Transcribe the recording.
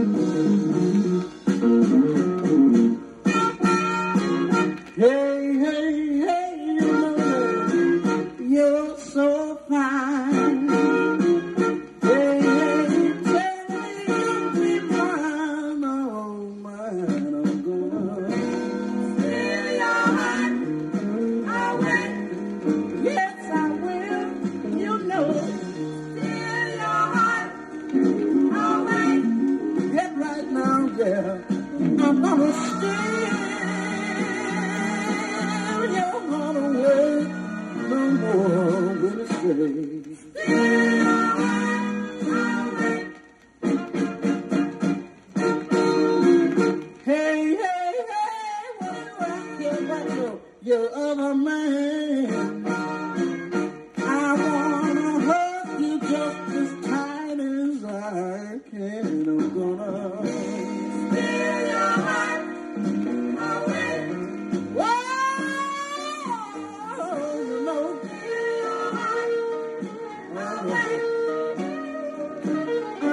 Hey, hey, hey, you know, you're so fine. stay.